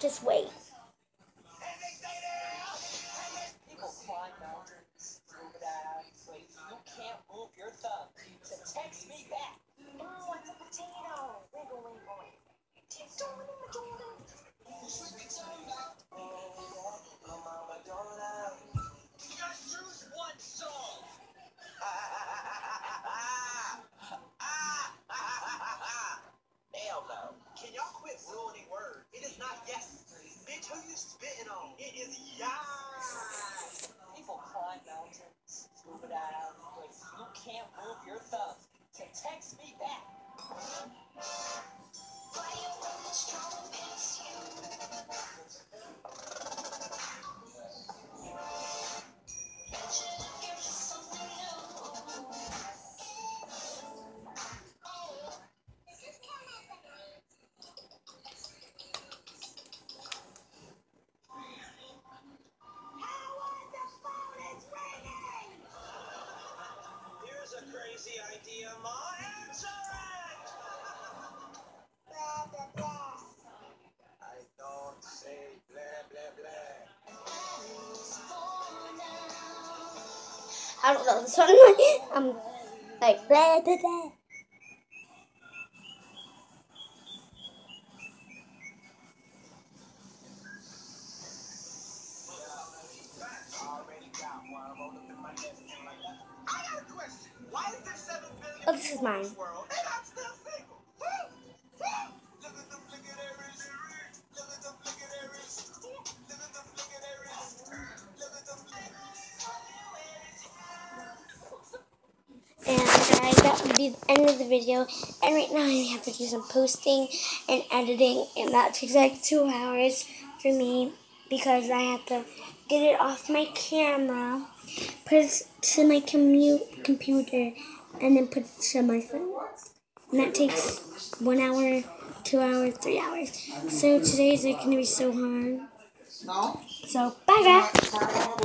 Just wait. Text me back. It's a potato. Wiggle, wiggle. Bitch, who you spitting on? It is yes. I don't know this one. I'm like blah blah blah. Already got one. Roll up in my desk Oh, this is mine. And guys, that would be the end of the video. And right now I have to do some posting and editing, and that takes like two hours for me because I have to get it off my camera, put it to my computer, and then put it to my phone. And that takes one hour, two hours, three hours. So today's like gonna be so hard. So bye guys.